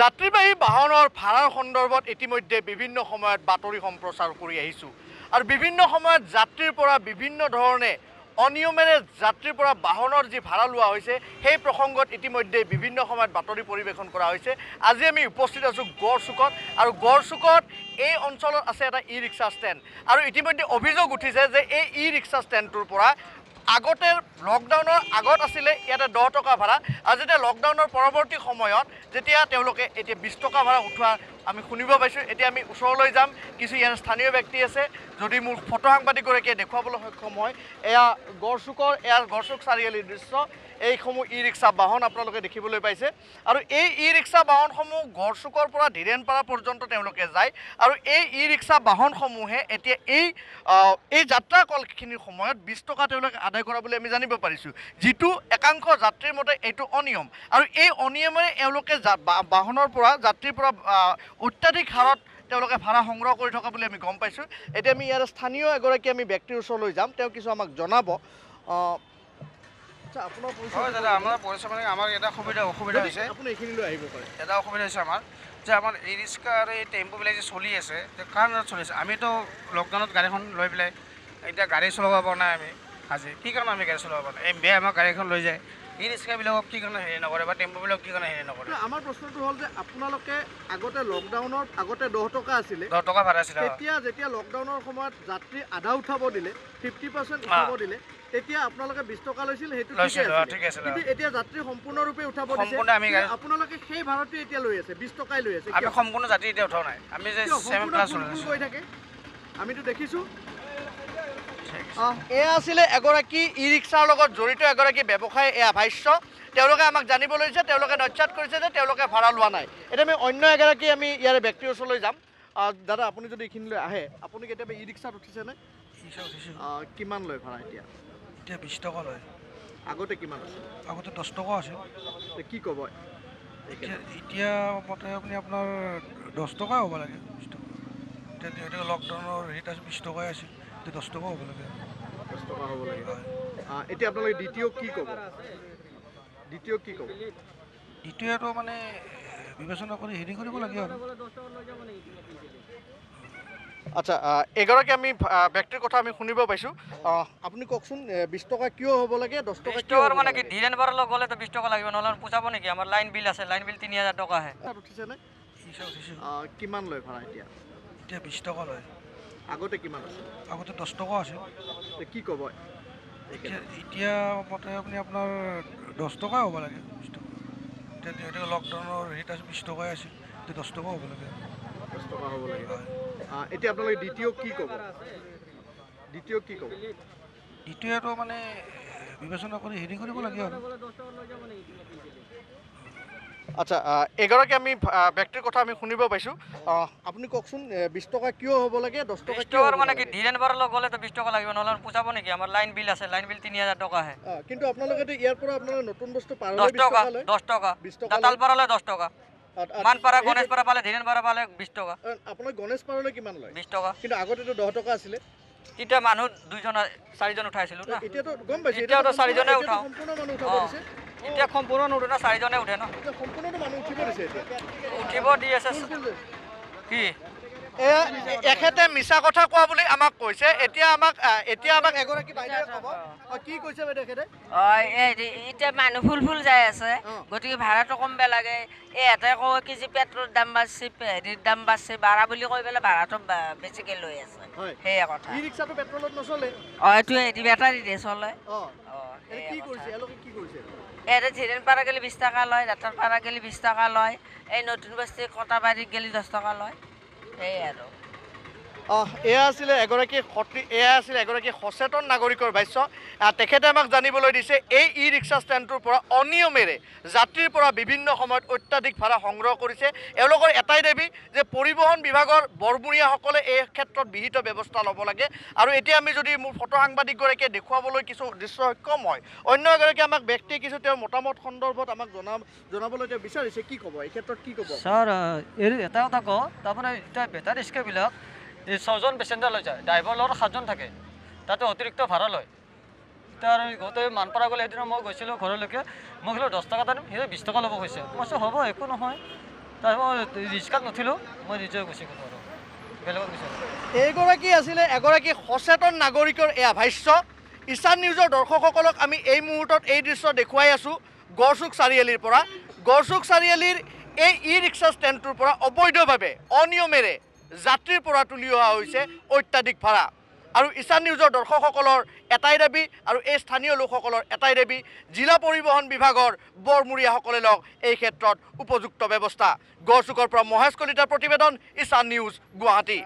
যাত্ৰীবাহী বাহনৰ ভাড়াৰ সন্দৰ্ভত ইতিমধ্যে বিভিন্ন সময়ত বাতৰি সম্প্ৰচাৰ কৰি আহিছোঁ। আৰু বিভিন্ন সময়ত যাত্ৰীৰ পৰা বিভিন্ন ধৰণে অনিয়মেৰে যাত্ৰীৰ পৰা বাহনৰ যি ভাড়া লোৱা হৈছে সেই প্ৰসংগত ইতিমধ্যে বিভিন্ন সময়ত বাতৰি পৰিৱেশন কৰা হৈছে। আজি আমি উপস্থিত আছোঁ গড়চুকত আৰু গড়চুকত এই অঞ্চলত আছে এটা ই ৰিক্সা ষ্টেণ্ড আৰু ইতিমধ্যে অভিযোগ উঠিছে যে এই ই ৰিক্সা ষ্টেণ্ডটোৰ পৰা আগতে লকডাউনৰ আগত আছিলে ইয়াতে দহ টকা ভাড়া। আৰু যেতিয়া লকডাউনৰ পৰৱৰ্তী সময়ত যেতিয়া তেওঁলোকে এতিয়া বিছ টকা ভাড়া উঠোৱা আমি শুনিব পাইছোঁ এতিয়া আমি ওচৰলৈ যাম। কিছু ইয়াৰ স্থানীয় ব্যক্তি আছে যদি মোৰ ফটো সাংবাদিকগৰাকীয়ে দেখুৱাবলৈ সক্ষম হয়। এয়া গড়চুকৰ এয়াৰ গড়চুক চাৰিআলিৰ দৃশ্য। এইসমূহ ই ৰিক্সা বাহন আপোনালোকে দেখিবলৈ পাইছে। আৰু এই ই ৰিক্সা বাহনসমূহ গড়চুকৰ পৰা ধীৰেণপাৰা পৰ্যন্ত তেওঁলোকে যায়। আৰু এই ই ৰিক্সা বাহনসমূহে এতিয়া এই এই যাত্ৰা কলখিনিৰ সময়ত বিছ টকা তেওঁলোকে আদায় কৰা বুলি আমি জানিব পাৰিছোঁ। যিটো একাংশ যাত্ৰীৰ মতে এইটো অনিয়ম। আৰু এই অনিয়মেৰে এওঁলোকে বাহনৰ পৰা যাত্ৰীৰ পৰা অত্যাধিক হাৰত তেওঁলোকে ভাড়া সংগ্ৰহ কৰি থকা বুলি আমি গম পাইছোঁ। এতিয়া আমি ইয়াৰ স্থানীয় এগৰাকী আমি ব্যক্তিৰ ওচৰলৈ যাম। তেওঁ কিছু আমাক জনাব। হয় দাদা আমাৰ পৰিচয় মানে আমাৰ এটা সুবিধা অসুবিধা হৈছে। আপুনি এইখিনিলৈ আহিব পাৰে। এটা অসুবিধা হৈছে আমাৰ যে আমাৰ ই ৰিক্সা আৰু এই টেম্পুবিলাক যে চলি আছে যে কাৰণত চলি আছে? আমিতো লকডাউনত গাড়ীখন লৈ পেলাই এতিয়া গাড়ী চলাব পৰা নাই আমি আজি। কি কাৰণে আমি গাড়ী চলাব পৰা নাই? এই বেয়া আমাৰ গাড়ীখন লৈ যায়। ই ৰিক্সাবিলাকক কি কাৰণে হেৰি নকৰে বা টেম্পুবিলাকক কি কাৰণে হেৰি নকৰে আমাৰ প্ৰশ্নটো হ'ল যে আপোনালোকে আগতে লকডাউনত আগতে দহ টকা আছিলে দহ টকা ভাড়া আছিলে তেতিয়া যেতিয়া লকডাউনৰ সময়ত যাত্ৰী আধা উঠাব দিলে ফিফটি পাৰ্চেণ্ট উঠাব দিলে তেতিয়া আপোনালোকে বিছ টকা লৈছিল সেইটো ঠিকে অ। কিন্তু এতিয়া যাত্ৰী সম্পূৰ্ণৰূপে উঠাব দিছে আপোনালোকে সেই ভাড়াটো এতিয়া লৈ আছে বিছ টকাই লৈ আছে আমি? সম্পূৰ্ণ জাতি এতিয়া উঠাও নাই আমি যে? ছেভেন আছোঁ কৰি থাকে আমিতো দেখিছোঁ এয়া আছিলে এগৰাকী ই ৰিক্সাৰ লগত জড়িত এগৰাকী ব্যৱসায়ী এয়া ভাষ্য। তেওঁলোকে আমাক জানিবলৈ দিছে তেওঁলোকে নস্যাত কৰিছে যে তেওঁলোকে ভাড়া লোৱা নাই। এতিয়া আমি অন্য এগৰাকী আমি ইয়াৰে ব্যক্তিৰ ওচৰলৈ যাম। দাদা আপুনি যদি এইখিনিলৈ আহে আপুনি কেতিয়াবা ই ৰিক্সাত উঠিছেনে কিমান লয় ভাড়া এতিয়া? এতিয়া বিছ টকা লয়। আগতে কিমান আছিল? আগতে দহ টকা আছিল। কি ক'ব? এতিয়া এতিয়া মতে আপুনি আপোনাৰ দহ টকাই হ'ব লাগে। বিছ টকা। এতিয়া যিহেতু লকডাউনৰ ৰেট আছে বিছ টকাই আছিল। এতিয়া দহ টকা হ'ব লাগে। দহ টকা হ'ব লাগে। হয় আহ, এতিয়া আপোনালোকে দ্বিতীয় কি ক'ব? দ্বিতীয় কি ক'ব? দ্বিতীয়টো মানে বিবেচনা কৰি হেৰি কৰিব লাগে আৰু। আচ্ছা এগৰাকী আমি ব্যক্তিৰ কথা আমি শুনিব পাইছোঁ। আপুনি কওকচোন বিছ টকা কিয় হ'ব লাগে দহ টকা কিয় টকাৰ মানে কি? ধীৰেণ বাৰলৈ গ'লে তো বিশ টকা লাগিব নহ'লে পোচাব নেকি? আমাৰ লাইন বিল আছে লাইন বিল তিনি হাজাৰ টকা আহে। তাত উঠিছেনে কিমান লয় ভাড়া এতিয়া? এতিয়া বিছ টকা লয়। আগতে কিমান আছিল? আগতে দহ টকা আছিল। কি ক'ব? এতিয়া এতিয়া মতে আপুনি আপোনাৰ দহ টকাই হ'ব লাগে। বিছ টকা। এতিয়া লকডাউনৰ ৰেট আছে বিছ টকাই আছিল। এতিয়া দহ টকা হ'ব লাগে। দহ টকা হ'ব লাগে। এতিয়া আপোনালোকে দ্বিতীয় কি ক'ব? দ্বিতীয় কি ক'ব? দ্বিতীয়টো মানে বিবেচনা কৰি হেৰি কৰিব লাগে আৰু। আচ্ছা এগৰাকী আমি ব্যক্তিৰ কথা আমি শুনিব পাইছোঁ। আপুনি কওকচোন বিছ টকা কিয় হ'ব লাগে দহ টকা কিয় মানে কি? ধীৰেণ বাৰলৈ গ'লে তো বিশ টকা লাগিব নহ'লে পোচাব নেকি? আমাৰ লাইন বিল আছে লাইন বিল তিনি হাজাৰ টকা আহে। আহ, কিন্তু আপোনালোকেতো ইয়াৰ পৰা আপোনালোকে নতুন বস্তু পাৰ দহ বিছ টকা টকা দহ টকা। টকা দাঁতাল পাৰালৈ দহ টকা। মানপাৰা গণেশপাৰা পালে ধীৰেণ পাৰা পালে বিশ টকা। আপোনাৰ গণেশ পাৰলৈ কিমান লয়? বিশ টকা। কিন্তু আগতেতো দহ টকা আছিলে। তেতিয়া মানুহ দুইজন চাৰিজন উঠাইছিলোঁ না। এতিয়াতো গম পাইছোঁ এতিয়াতো চাৰিজনে উঠাওঁ। সম্পূৰ্ণ মানুহ উঠাব দিছে। এতিয়া সম্পূৰ্ণ নুঠে না চাৰিজনে উঠে ন? উঠিব দি আছে কি? এখেতে মিছা কথা কোৱা বুলি আমাক কৈছে এতিয়া আমাক এতিয়া আমাক এগৰাকী কি কৈছে বাইদেউ এখেতে? হয় এই- এতিয়া মানুহ ফুল ফুল যাই আছে। গতিকে ভাড়াটো কমবে লাগে। এই এটা কয় কেজি পেট্ৰলৰ দাম বাঢ়ছে হেৰিৰ দাম বাঢ়ছে ভাড়া বুলি কৈ পেলাই ভাড়াটো বেছিকৈ লৈ আছে। সেয়া কথা। ই ৰিক্সাটো পেট্ৰলত নচলে? অঁ এইটো হেৰি বেটাৰীৰে চলে। অ। অঁ কি কৰিছে? ইয়াতে ধীৰেণ পাৰা গেলি বিছ টকা লয় দাঁতৰ পাৰা গেলি বিছ টকা লয় এই নতুন বস্তি কটাবাৰীত গেলি দহ টকা লয়। সেয়াই আৰু। এয়া আছিলে এগৰাকী সতী এয়া আছিলে এগৰাকী সচেতন নাগৰিকৰ ভাষ্য। তেখেতে আমাক জানিবলৈ দিছে এই ই ৰিক্সা ষ্টেণ্ডটোৰ পৰা অনিয়মেৰে যাত্ৰীৰ পৰা বিভিন্ন সময়ত অত্যাধিক ভাড়া সংগ্ৰহ কৰিছে। এওঁলোকৰ এটাই দাবী যে পৰিবহণ বিভাগৰ বৰমূৰীয়াসকলে এই ক্ষেত্ৰত বিহিত ব্যৱস্থা ল'ব লাগে। আৰু এতিয়া আমি যদি মোৰ ফটো সাংবাদিকগৰাকীয়ে দেখুৱাবলৈ কিছু দৃশ্য সক্ষম হয় অন্য এগৰাকী আমাক ব্যক্তিয়ে কিছু তেওঁৰ মতামত সন্দৰ্ভত আমাক জনা জনাবলৈ তেওঁ বিচাৰিছে। কি ক'ব? এই ক্ষেত্ৰত কি ক'ব? ছাৰ এটা কথা কওঁ তাৰমানে এতিয়া বেটাৰী ৰিক্সাবিলাক ছজন পেচেঞ্জাৰ লৈ যায়। ড্ৰাইভাৰ লগত সাতজন থাকে। তাতে অতিৰিক্ত ভাড়া লয়। এতিয়া আৰু গোটেই মানপাৰা গ'লে সেইদিনা মই গৈছিলোঁ ঘৰলৈকে। মই ক'লোঁ দহ টকা দিম সিহঁতে বিছ টকা ল'ব কৈছে। মই কৈছোঁ হ'ব একো নহয়। তাৰপিছত মই ৰিক্সাত নুঠিলোঁ মই নিজে গুচি গ'লোঁ আৰু। বেলেগত গুচি গ'লোঁ এইগৰাকী আছিলে এগৰাকী সচেতন নাগৰিকৰ এয়া ভাষ্য। ঈশান নিউজৰ দৰ্শকসকলক আমি এই মুহূৰ্তত এই দৃশ্য দেখুৱাই আছোঁ গড়চুক চাৰিআলিৰ পৰা। গড়চুক চাৰিআলিৰ এই ই ৰিক্সা ষ্টেণ্ডটোৰ পৰা অবৈধভাৱে অনিয়মেৰে যাত্ৰীৰ পৰা তুলি অহা হৈছে অত্যাধিক ভাড়া। আৰু ঈশান নিউজৰ দৰ্শকসকলৰ এটাই দাবী আৰু এই স্থানীয় লোকসকলৰ এটাই দাবী জিলা পৰিবহণ বিভাগৰ বৰমূৰীয়াসকলে লওক এই ক্ষেত্ৰত উপযুক্ত ব্যৱস্থা। গড়চুকৰ পৰা মহেশ কলিতাৰ প্ৰতিবেদন ঈশান নিউজ গুৱাহাটী।